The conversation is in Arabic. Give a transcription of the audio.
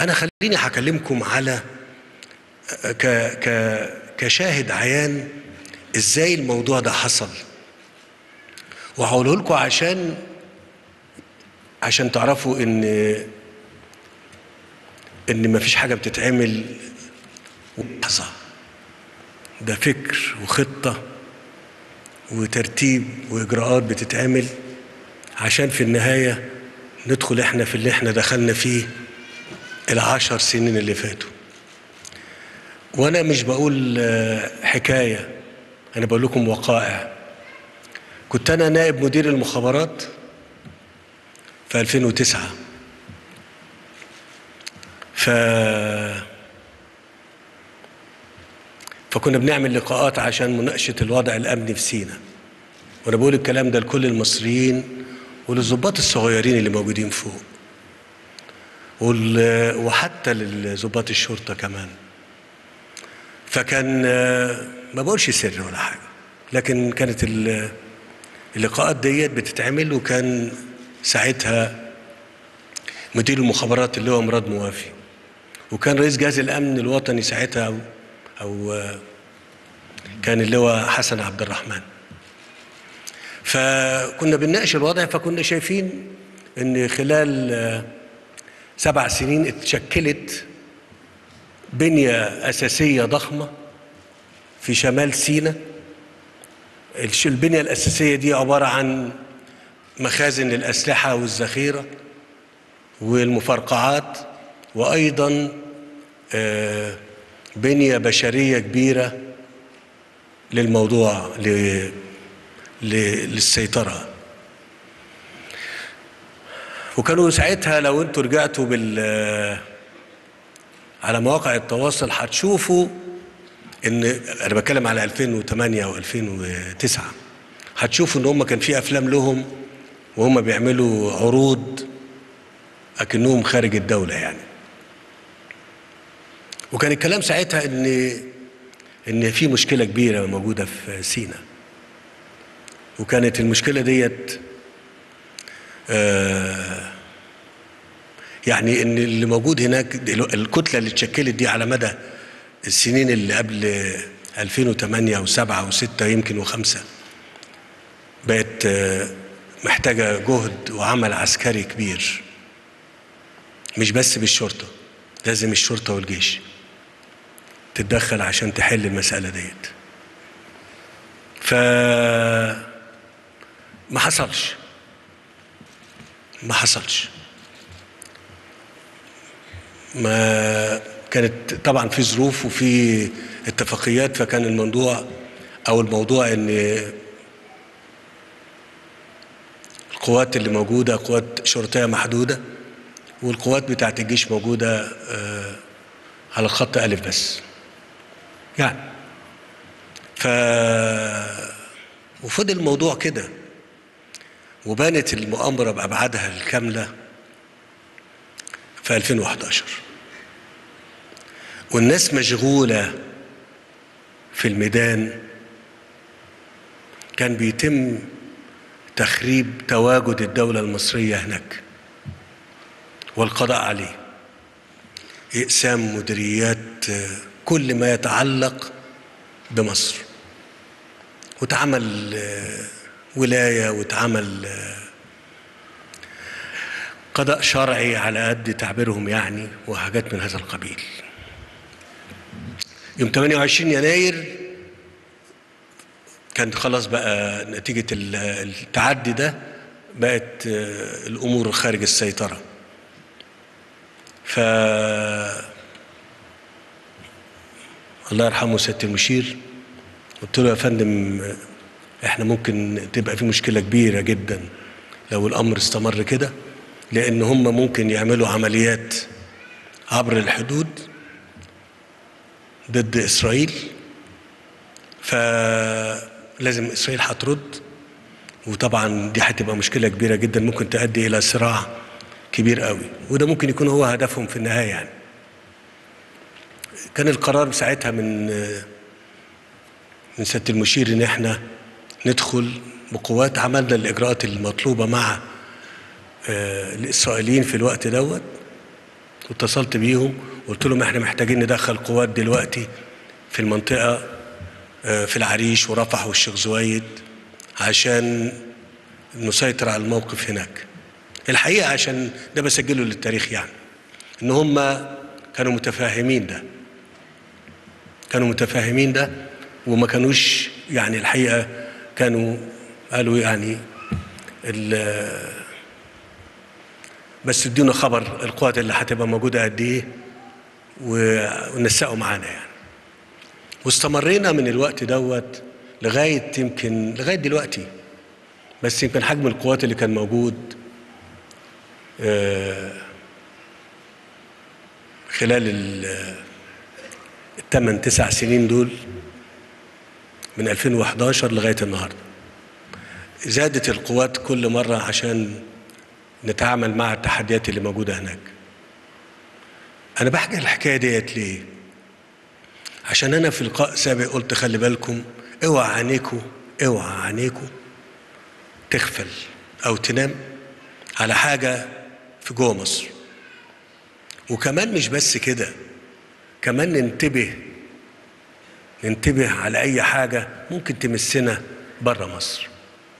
أنا خليني هكلمكم على ك ك كشاهد عيان إزاي الموضوع ده حصل. وهقوله لكم عشان عشان تعرفوا إن إن مفيش حاجة بتتعمل. لحظة. ده فكر وخطة وترتيب وإجراءات بتتعمل عشان في النهاية ندخل إحنا في اللي إحنا دخلنا فيه. العشر سنين اللي فاتوا. وأنا مش بقول حكاية أنا بقول لكم وقائع. كنت أنا نائب مدير المخابرات في 2009 ف فكنا بنعمل لقاءات عشان مناقشة الوضع الأمني في سينا. وأنا بقول الكلام ده لكل المصريين وللظباط الصغيرين اللي موجودين فوق. وحتى للظباط الشرطة كمان. فكان ما بقولش سر ولا حاجة لكن كانت اللقاءات ديت بتتعمل وكان ساعتها مدير المخابرات اللي هو مراد موافي وكان رئيس جهاز الأمن الوطني ساعتها أو, أو كان اللي هو حسن عبد الرحمن. فكنا بنناقش الوضع فكنا شايفين إن خلال سبع سنين اتشكلت بنية أساسية ضخمة في شمال سيناء. البنية الأساسية دي عبارة عن مخازن للأسلحة والذخيرة والمفرقعات وأيضا بنية بشرية كبيرة للموضوع للسيطرة. وكانوا ساعتها لو أنتوا رجعتوا بال على مواقع التواصل هتشوفوا ان أنا بتكلم على 2008 أو 2009 هتشوفوا ان هم كان في افلام لهم وهم بيعملوا عروض اكنهم خارج الدولة يعني. وكان الكلام ساعتها ان ان في مشكلة كبيرة موجودة في سينا. وكانت المشكلة ديت آه يعني إن اللي موجود هناك الكتلة اللي اتشكلت دي على مدى السنين اللي قبل 2008 و7 و6 يمكن و5 بقت محتاجة جهد وعمل عسكري كبير. مش بس بالشرطة لازم الشرطة والجيش تتدخل عشان تحل المسألة ديت. ف ما حصلش. ما حصلش. ما كانت طبعا في ظروف وفي اتفاقيات فكان الموضوع أو الموضوع إن القوات اللي موجودة قوات شرطية محدودة والقوات بتاعت الجيش موجودة على الخط ألف بس. يعني. ف وفضل الموضوع كده. وبانت المؤامرة بأبعادها الكاملة. في 2011 والناس مشغولة في الميدان. كان بيتم تخريب تواجد الدولة المصرية هناك والقضاء عليه. إقسام مديريات كل ما يتعلق بمصر. واتعمل ولاية واتعمل قضاء شرعي على قد تعبيرهم يعني وحاجات من هذا القبيل. يوم 28 يناير كان خلاص بقى نتيجة التعدي ده بقت الأمور خارج السيطرة. ف الله يرحمه سيادة المشير قلت له يا فندم إحنا ممكن تبقى في مشكلة كبيرة جدا لو الأمر استمر كده. لأن هم ممكن يعملوا عمليات عبر الحدود ضد إسرائيل فلازم إسرائيل هترد. وطبعا دي هتبقى مشكلة كبيرة جدا ممكن تؤدي إلى صراع كبير قوي. وده ممكن يكون هو هدفهم في النهاية يعني. كان القرار ساعتها من من سيادة المشير إن إحنا ندخل بقوات عملنا الإجراءات المطلوبة مع الإسرائيليين في الوقت دوت واتصلت بيهم قلت لهم إحنا محتاجين ندخل قوات دلوقتي في المنطقة آه، في العريش ورفح والشيخ زويد عشان نسيطر على الموقف هناك. الحقيقة عشان ده بسجله للتاريخ يعني إن هم كانوا متفاهمين ده. كانوا متفاهمين ده وما كانوش يعني الحقيقة كانوا قالوا يعني بس ادونا خبر القوات اللي هتبقى موجودة قد إيه ونسقوا معانا يعني. واستمرينا من الوقت دوت لغاية يمكن لغاية دلوقتي. بس يمكن حجم القوات اللي كان موجود آه، خلال ال- الثمان تسع سنين دول من 2011 لغاية النهاردة. زادت القوات كل مرة عشان نتعامل مع التحديات اللي موجودة هناك. أنا بحكي الحكاية ديت ليه؟ عشان أنا في لقاء سابق قلت خلي بالكم اوعى عينيكوا اوعى عينيكوا تغفل أو تنام على حاجة في جوه مصر. وكمان مش بس كده كمان ننتبه ننتبه على أي حاجة ممكن تمسنا بره مصر.